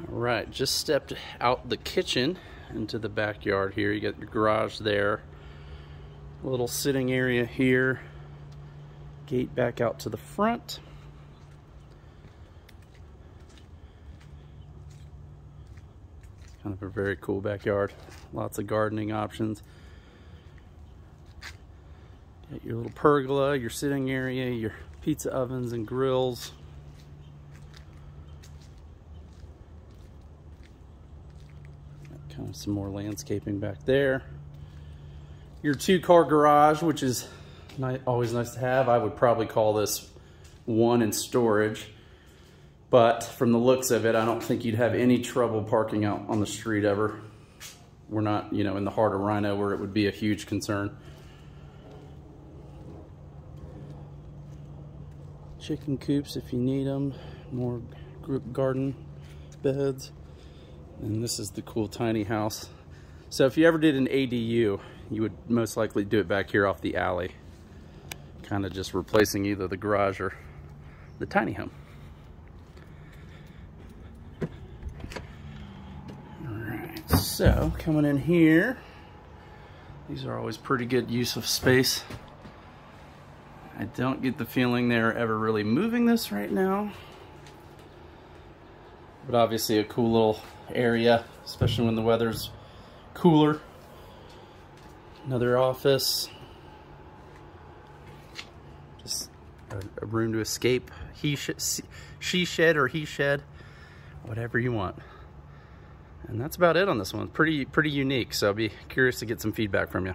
All right, just stepped out the kitchen into the backyard here. You got your garage there, a little sitting area here, gate back out to the front. Kind of a very cool backyard. Lots of gardening options. Got your little pergola, your sitting area, your pizza ovens and grills. Kind of some more landscaping back there. Your two car garage, which is always nice to have. I would probably call this one in storage. But from the looks of it, I don't think you'd have any trouble parking out on the street ever. We're not, you know, in the heart of RiNo where it would be a huge concern. Chicken coops if you need them. More group garden beds. And this is the cool tiny house. So if you ever did an ADU, you would most likely do it back here off the alley. Kind of just replacing either the garage or the tiny home. Alright, so coming in here, these are always pretty good use of space. I don't get the feeling they're ever really moving this right now. But obviously a cool little area, especially when the weather's cooler. Another office. Just a, room to escape. He sh she shed or he shed, whatever you want. And that's about it on this one. Pretty pretty unique. So I'll be curious to get some feedback from you.